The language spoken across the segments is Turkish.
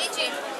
一斤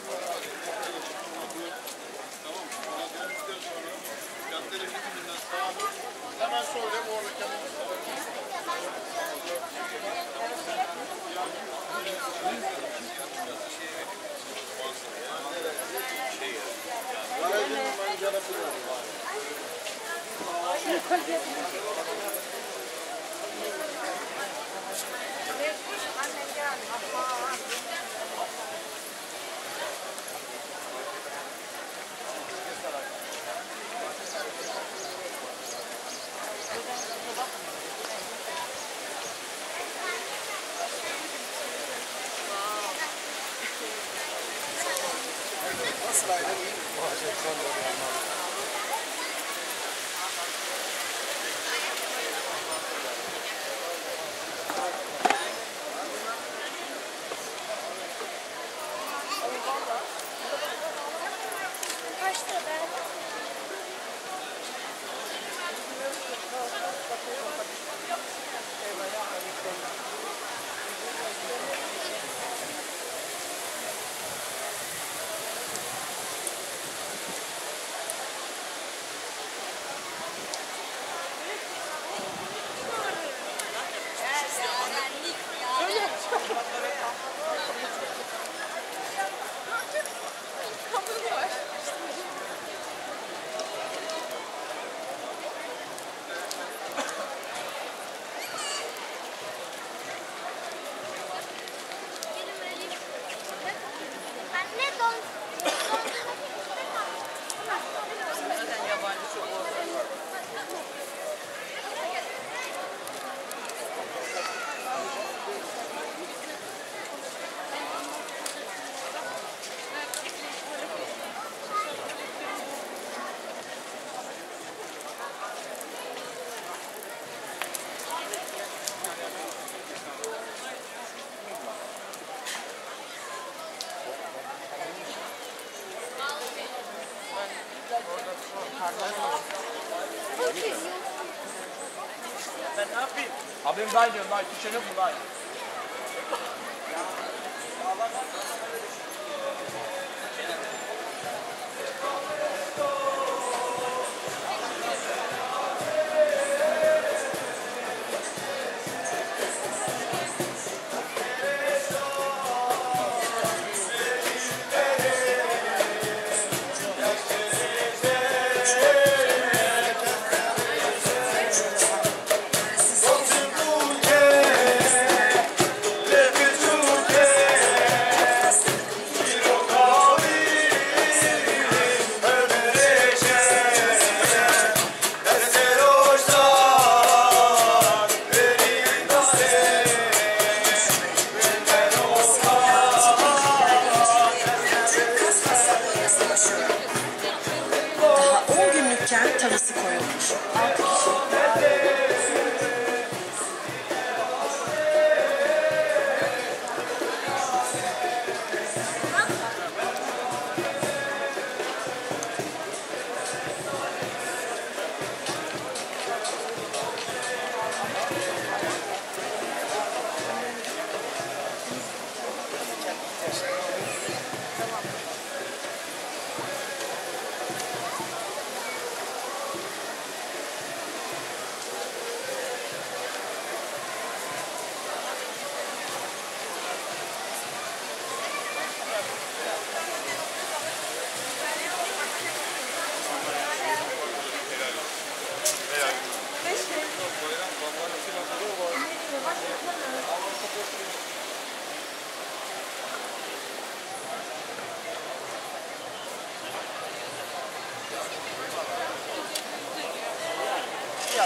感じやすい。Ben ne yapayım? Abim ben diyorum lan. Küçük yok mu lan? Daha Tavası story.